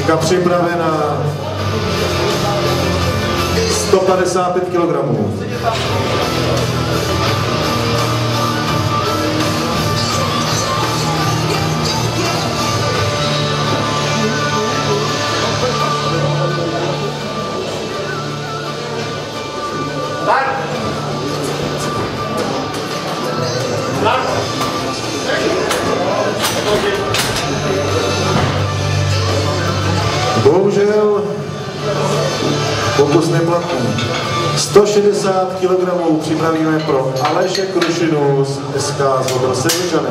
Šika připravena 155 kg. Bohužel pokus neplatný. 160 kg připravíme pro Aleše Krušinu z SK Zlobr Sevičany.